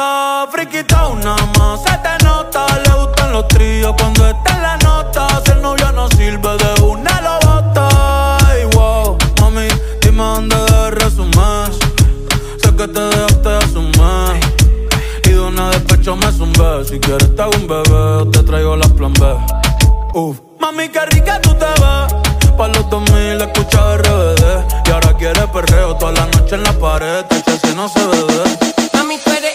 nota, friki town más se te nota. Le gustan los tríos cuando está en la nota. Si el novio no sirve de una lo bota. Wow, mami, dime dónde de resumir. Sé que te dejaste asumir. Y de una despecho me zumbé. Si quieres te hago un bebé, te traigo las plan B. Uf. Mami, qué rica tú te ves. Pa' los 2000 escucha RBD. Y ahora quiere perreo toda la noche en la pared. Te si no se bebe. Mami, tú eres